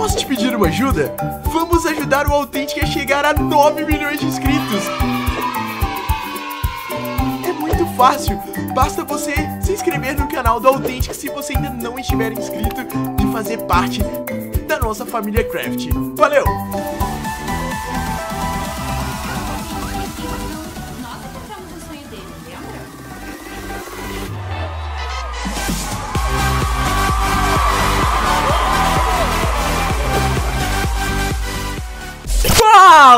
Posso te pedir uma ajuda? Vamos ajudar o Authentic a chegar a 9 milhões de inscritos. É muito fácil. Basta você se inscrever no canal do Authentic se você ainda não estiver inscrito e fazer parte da nossa família Craft. Valeu!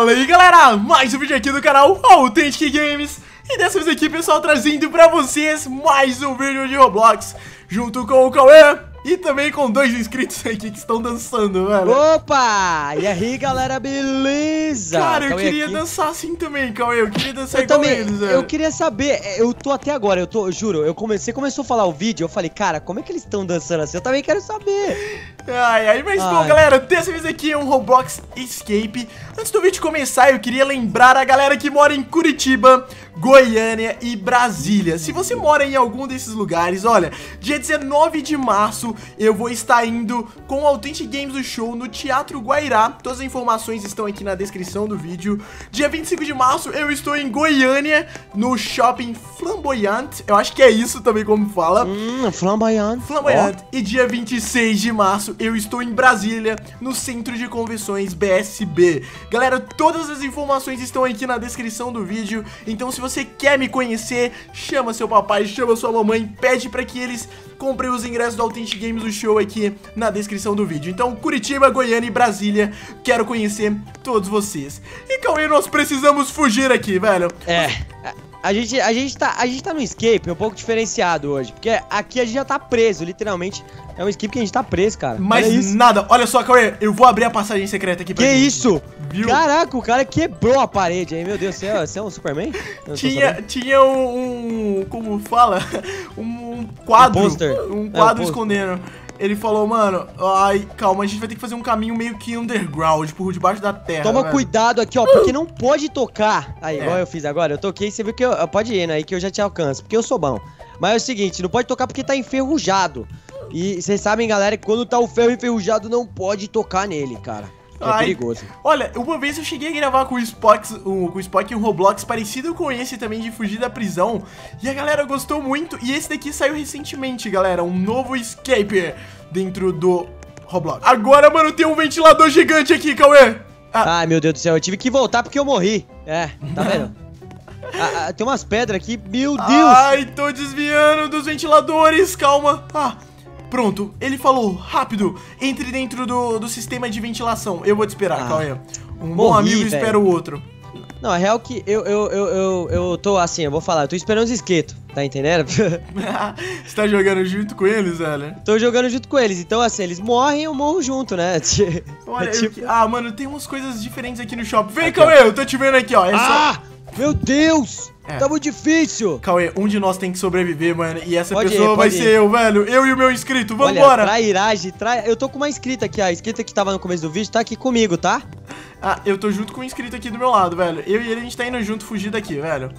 Fala aí galera, mais um vídeo aqui do canal Authentic Games. E dessa vez aqui pessoal trazendo pra vocês mais um vídeo de Roblox Junto com o Cauê e também com dois inscritos aqui que estão dançando, velho Opa! E aí, galera, beleza? Cara, eu Cauê queria aqui. dançar assim também, Cauê, eu queria dançar Eu igual também, eles, velho eu queria saber, eu tô até agora, eu tô, eu juro, eu comecei, começou a falar o vídeo, eu falei, cara, como é que eles estão dançando assim? Eu também quero saber. Ai, ai, mas bom, galera, dessa vez aqui é um Roblox Escape. Antes do vídeo começar, eu queria lembrar a galera que mora em Curitiba, Goiânia e Brasília. Se você mora em algum desses lugares, olha, dia 19 de março eu vou estar indo com o Authentic Games do Show no Teatro Guairá. Todas as informações estão aqui na descrição do vídeo. Dia 25 de março eu estou em Goiânia, no Shopping Flamboyant. Eu acho que é isso também como fala. Hum, flamboyant. Flamboyante. E dia 26 de março eu estou em Brasília, no Centro de Convenções BSB. Galera, todas as informações estão aqui na descrição do vídeo. Então, se você quer me conhecer, chama seu papai, chama sua mamãe, pede pra que eles comprem os ingressos do Authentic Games do show aqui na descrição do vídeo. Então, Curitiba, Goiânia e Brasília, quero conhecer todos vocês. E Cauê, nós precisamos fugir aqui, velho. Ó. É, a- gente, a, gente tá, a gente tá no escape um pouco diferenciado hoje, porque aqui a gente já tá preso, literalmente. É um escape que a gente tá preso, cara. Mas Olha isso. nada, olha só, Cauê, eu vou abrir a passagem secreta aqui pra Que gente. isso? Viu? Caraca, o cara quebrou a parede aí, meu Deus, você é, você é um Superman? Tinha, tinha um, um- Como fala? Um quadro. Um pôster. Um É, quadro um pôster. escondendo. Ele falou, mano, ai, calma, a gente vai ter que fazer um caminho meio que underground, por debaixo da terra. Toma velho. cuidado aqui, ó, porque não pode tocar. Aí, É. igual eu fiz agora, eu toquei, você viu que eu. Pode ir, né? Aí que eu já te alcanço, porque eu sou bom. Mas é o seguinte, não pode tocar porque tá enferrujado. E vocês sabem, galera, que quando tá o ferro enferrujado, não pode tocar nele, cara. É Ai. perigoso. Olha, uma vez eu cheguei a gravar com o Spock, um, com o Spock um Roblox parecido com esse também de fugir da prisão. E a galera gostou muito. E esse daqui saiu recentemente, galera. Um novo escape dentro do Roblox. Agora, mano, tem um ventilador gigante aqui, Cauê. Ah, Ai, meu Deus do céu, eu tive que voltar porque eu morri. É, tá vendo? Ah, ah, tem umas pedras aqui, meu Deus! Ai, tô desviando dos ventiladores, calma. Ah, pronto, ele falou, rápido, entre dentro do, do sistema de ventilação. Eu vou te esperar, Ah, Cauê. Um bom morri, amigo velho. espera o outro. Não, a real que eu, eu, eu, eu, eu tô assim, eu vou falar, eu tô esperando os esquetos, tá entendendo? Você tá jogando junto com eles, velho? tô jogando junto com eles, então assim, eles morrem, eu morro junto, né? Olha, É eu tipo- que- ah, mano, tem umas coisas diferentes aqui no shopping. Vem, Aqui, Cauê, eu tô te vendo aqui, ó. Essa... Ah! Meu Deus! É. Tá muito difícil! Cauê, um de nós tem que sobreviver, mano. E essa Pode ir, pessoa vai pode ser ir. eu, velho. Eu e o meu inscrito. Olha, Vambora. trairagem, trai... Eu tô com uma inscrita aqui, ó. A inscrita que tava no começo do vídeo tá aqui comigo, tá? Ah, eu tô junto com o inscrito aqui do meu lado, velho. Eu e ele, a gente tá indo junto fugir daqui, velho.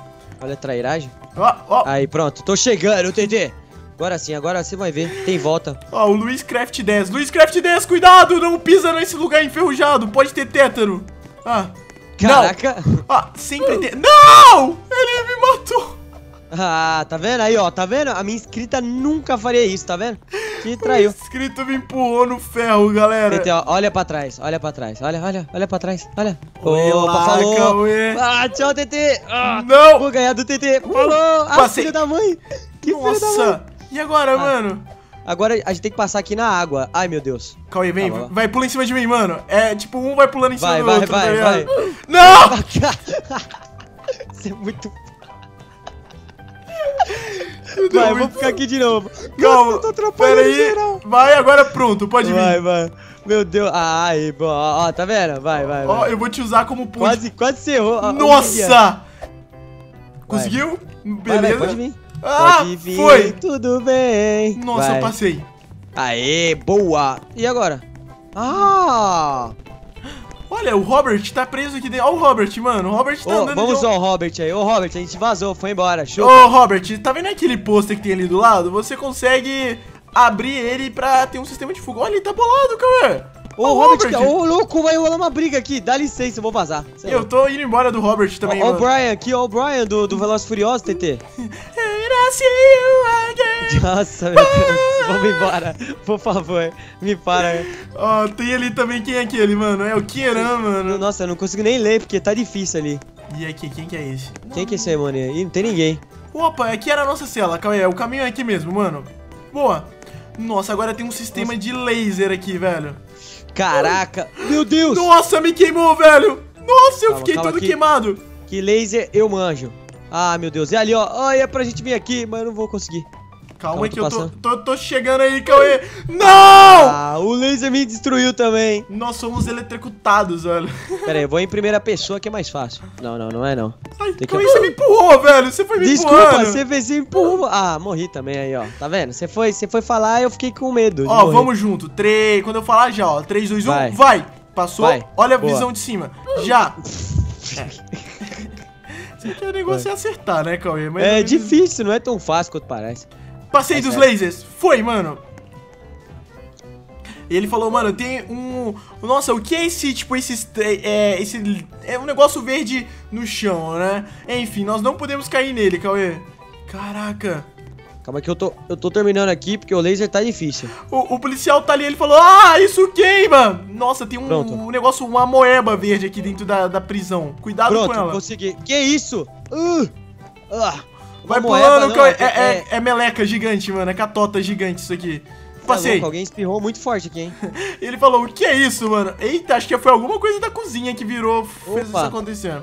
Olha a trairagem. Ó, ó, Aí, pronto, tô chegando, TT. Agora sim, agora você vai ver. Tem volta. ó, o Luiz Craft 10. Luiz Craft 10, cuidado, não pisa nesse lugar enferrujado. Pode ter tétano. Ah, Caraca! ah, sempre tem. Não! Ele me matou. Ah, tá vendo aí, ó? Tá vendo? A minha inscrita nunca faria isso, tá vendo? Te traiu. O inscrito me empurrou no ferro, galera. Ó, olha pra trás, olha pra trás. Olha, olha, olha pra trás, olha. Olha lá, Cauê. Ah, tchau, TT. Ah, Não! vou ganhar do TT. Falou! Ah, passei. filho da mãe. Que filho da mãe. Nossa! E agora, Ah. mano? Agora a gente tem que passar aqui na água. Ai, meu Deus. Cauê, vem, Tá vai, pula em cima de mim, mano. É tipo, um vai pulando em cima Vai, do vai, outro, vai, tá vai. ligado? Não! Isso é muito. Vai, muito- ficar aqui de novo. Calma, Nossa, eu tô atrapalhando pera aí. geral. Vai, agora pronto, pode Vai, vir. vai. Meu Deus. Ai, bom. Ó, ó, tá vendo? Vai, vai, Ó, vai. eu vou te usar como ponte. Quase, quase você errou. Nossa! Conseguiu? Vai, Beleza? vai, pode vir. Ah, pode vir. foi! Tudo bem. Nossa, vai. eu passei. Aê, boa. E agora? Ah! Olha, o Robert tá preso aqui dentro. Olha o Robert, mano. O Robert tá Ô, andando vamos de... ao Robert aí. Ô, Robert, a gente vazou, foi embora. Show. Ô, Robert, tá vendo aquele pôster que tem ali do lado? Você consegue abrir ele pra ter um sistema de fuga. Olha, ele tá bolado, Cauê. Ô, Ô, Robert, Robert. ô, louco, vai rolar uma briga aqui. Dá licença, eu vou vazar. É Eu tô indo embora do Robert também, Ó, ó o. Brian aqui, ó o Brian do, do Veloz Furioso, TT. See you again. Nossa, meu Deus. Vamos embora. Por favor, me para. Ó, tem ali também quem é aquele, mano. É o Kieran, mano. Nossa, eu não consigo nem ler porque tá difícil ali. E aqui, quem que é esse? Quem que é esse aí, mano? Ih, não tem ninguém. Opa, aqui era a nossa cela. Calma aí, é o caminho é aqui mesmo, mano. Boa. Nossa, agora tem um sistema de laser aqui, velho. Caraca. Meu Deus. Nossa, me queimou, velho. Nossa, eu Calma, fiquei calma todo aqui. queimado. Que laser eu manjo. Ah, meu Deus. É ali, ó. Ai, é pra gente vir aqui, mas eu não vou conseguir. Calma, Calma, que eu tô, tô, tô chegando aí, Cauê. Não! Ah, o laser me destruiu também. Nós somos eletrocutados, velho. Pera aí, eu vou em primeira pessoa que é mais fácil. Não, não, não é não. Ai, Tem que- Cauê, você me empurrou, velho. Você foi me Desculpa, empurrando. você fez você empurrou. Ah, morri também aí, ó. Tá vendo? Você foi, você foi falar e eu fiquei com medo. Ó, morrer. vamos junto. Três. Quando eu falar já, ó. 3, 2, 1, Vai. vai. Passou. Vai. Olha a Boa. visão de cima. Já. O negócio é acertar, né, Cauê? Mas É difícil, não é tão fácil quanto parece. Passei É dos sério. lasers. Foi, mano. E ele falou, mano, tem um. Nossa, o que é esse, tipo, esse. É, esse. É um negócio verde no chão, né? Enfim, nós não podemos cair nele, Cauê. Caraca. Calma que eu tô, eu tô terminando aqui porque o laser tá difícil. O, o policial tá ali, ele falou, ah, isso queima! Nossa, tem um, Pronto. um negócio, uma moeba verde aqui dentro da, da prisão. Cuidado com Pronto, ela. consegui. Que isso? Uh, ah, Vai pulando, moeba, não, é- É, é, é- é meleca gigante, mano. É catota gigante isso aqui. Tá Passei. louco, alguém espirrou muito forte aqui, hein? Ele falou, o que é isso, mano? Eita, acho que foi alguma coisa da cozinha que virou, fez Opa. isso acontecer.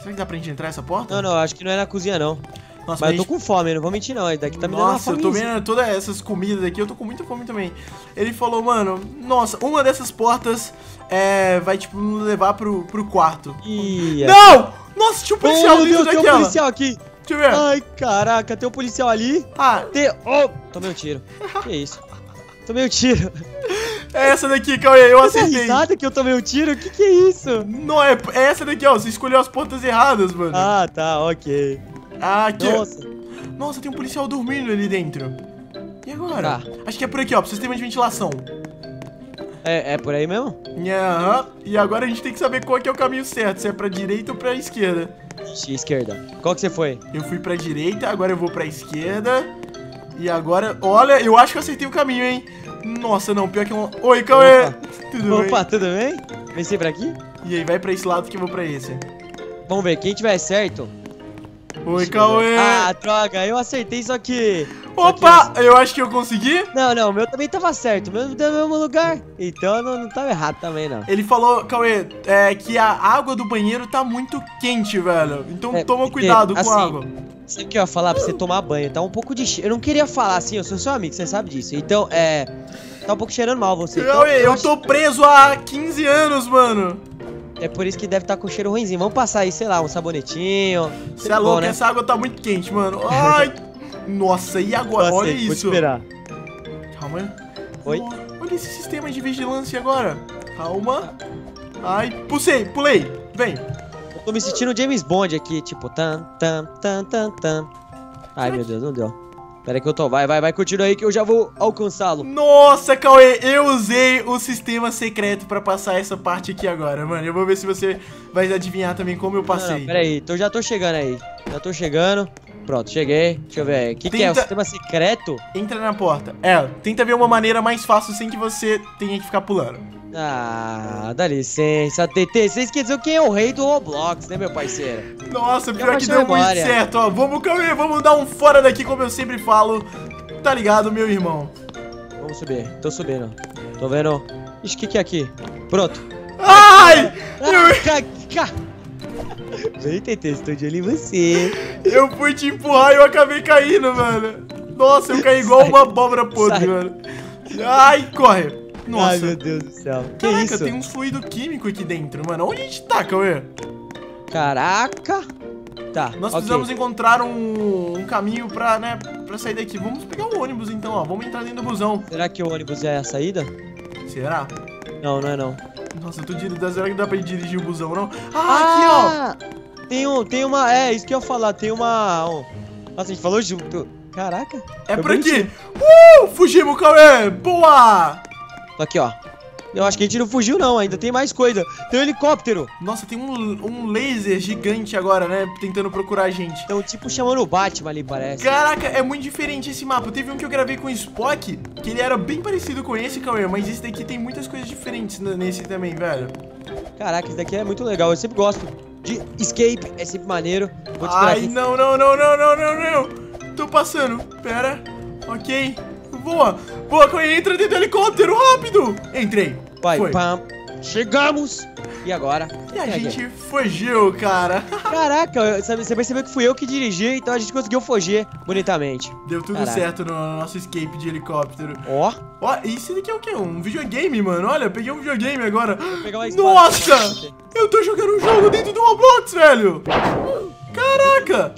Será que dá pra gente entrar essa porta? Não, não, acho que não é na cozinha, não. Nossa, Mas eu tô gente- com fome, não vou mentir, não. Daqui tá me dando Nossa, eu tô vendo todas essas comidas aqui, eu tô com muita fome também. Ele falou, mano, nossa, uma dessas portas é, vai, tipo, nos levar pro, pro quarto. Não! Nossa, tinha um policial Oh, meu dentro Deus, tem um daquela. policial aqui. Deixa eu ver. Ai, caraca, tem um policial ali. Ah, Tem... Oh, tomei um tiro. Que isso? Tomei um tiro. é essa daqui, Cauê, eu Você acertei. risada que eu tomei um tiro? Que que é isso? Não, é, é essa daqui, ó, você escolheu as portas erradas, mano. Ah, tá, ok. Ah, aqui. Nossa. Nossa, tem um policial dormindo ali dentro. E agora? Tá. Acho que é por aqui, ó, pro sistema de ventilação. É, é por aí mesmo? Aham. E agora a gente tem que saber qual que é o caminho certo, se é pra direita ou pra esquerda. Ixi, esquerda. Qual que você foi? Eu fui pra direita, agora eu vou pra esquerda. E agora, olha, eu acho que eu acertei o caminho, hein? Nossa, não, pior que um... Oi, Cauê! Opa. Tudo Opa, tudo bem? Venci por aqui? bem? E aí, vai pra esse lado que eu vou pra esse. Vamos ver, quem tiver certo. Oi, Cauê! Ah, droga, eu acertei só que. só que- Opa! Eu acho que eu consegui. Não, não, o meu também tava certo, o meu deu no mesmo lugar. Então não, não tava errado também, não. Ele falou, Cauê, é, que a água do banheiro tá muito quente, velho. Então É, toma porque, cuidado com assim, a água. Sabe o que eu ia falar pra você tomar banho? Tá um pouco de cheiro. Eu não queria falar assim, eu sou seu amigo, você sabe disso. Então, é. Tá um pouco cheirando mal você. Então, Cauê, eu acho- tô preso há 15 anos, mano. É por isso que deve estar com cheiro ruimzinho. Vamos passar aí, sei lá, um sabonetinho. Você é louco, né? essa água tá muito quente, mano. Ai! Nossa, e agora? Passei, Olha Vou isso. esperar. Calma. Oi? Olha esse sistema de vigilância agora. Calma. Ai, pulsei, pulei. Vem. Eu tô me sentindo James Bond aqui, tipo, tan, tan, tan, tan, tan. Ai, meu Deus, não deu. Pera aí que eu tô. Vai, vai, vai, continua aí que eu já vou alcançá-lo. Nossa, Cauê, eu usei o sistema secreto pra passar essa parte aqui agora, mano. Eu vou ver se você vai adivinhar também como eu Não, não, passei. pera aí, então já tô chegando aí. Já tô chegando. Pronto, cheguei. Deixa eu ver aí. O que, que é? O Tenta- sistema secreto? Entra na porta. É, tenta ver uma maneira mais fácil sem que você tenha que ficar pulando. Ah, dá licença, TT. Vocês esqueceram quem é o rei do Roblox, né, meu parceiro? Nossa, Eu pior que deu a muito memória. certo, ó. Vamos, Cauê, vamos dar um fora daqui, como eu sempre falo. Tá ligado, meu irmão? Vamos subir. Tô subindo. Tô vendo. Ixi, o que, que é aqui? Pronto. Ai! Ah. Vem, TT, estou de olho em você. Eu fui te empurrar e eu acabei caindo, mano. Nossa, eu caí igual Sai. uma abóbora podre, Sai. mano. Ai, corre. Nossa. Ai, meu Deus do céu. Que Caraca, isso? tem um fluido químico aqui dentro, mano. Onde a gente tá, Cauê? Caraca. Tá, Nós ok. precisamos encontrar um, um caminho pra, né, pra sair daqui. Vamos pegar o ônibus então, ó. Vamos entrar dentro do busão. Será que o ônibus é a saída? Será? Não, não é não. Nossa, eu tô dirigindo. Será que dá pra dirigir o busão, não? Ah, aqui, ó. Tem um, tem uma, é, isso que eu ia falar, tem uma, um... Nossa, a gente falou junto. Caraca. É por aqui. Uh! Fugimos, Cauê! Boa! Tô aqui, ó. Eu acho que a gente não fugiu, não. Ainda tem mais coisa. Tem um helicóptero. Nossa, tem um, um laser gigante agora, né? Tentando procurar a gente. Então, tipo, chamando o Batman ali, parece. Caraca, é muito diferente esse mapa. Teve um que eu gravei com o Spock, que ele era bem parecido com esse, Cauê, mas esse daqui tem muitas coisas diferentes nesse também, velho. Caraca, esse daqui é muito legal. Eu sempre gosto de escape, é sempre maneiro. Ai, não, não, não, não, não, não, não. Tô passando. Pera. Ok. Boa. Boa, Cauê, entra dentro do helicóptero, rápido. Entrei. Vai, Foi. pam. Chegamos! E agora? E a gente fugiu, cara. Caraca, você percebeu que fui eu que dirigi, então a gente conseguiu fugir bonitamente. Deu tudo Caraca. certo no nosso escape de helicóptero. Ó. Ó, isso daqui é o quê? Um videogame, mano. Olha, peguei um videogame agora. Nossa! Eu tô jogando um jogo dentro do Roblox, velho. Caraca!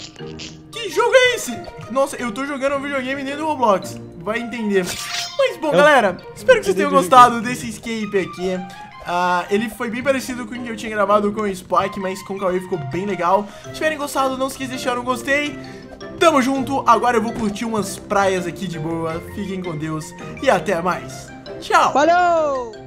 Que jogo é esse? Nossa, eu tô jogando um videogame dentro do Roblox. Vai entender. Mas bom, eu... galera, espero que vocês tenham gostado desse escape aqui. Uh, ele foi bem parecido com o que eu tinha gravado com o Spike, mas com o Cauê ficou bem legal. Se tiverem gostado, não esqueça de deixar um gostei. Tamo junto, agora eu vou curtir umas praias aqui de boa. Fiquem com Deus e até mais. Tchau! Falou!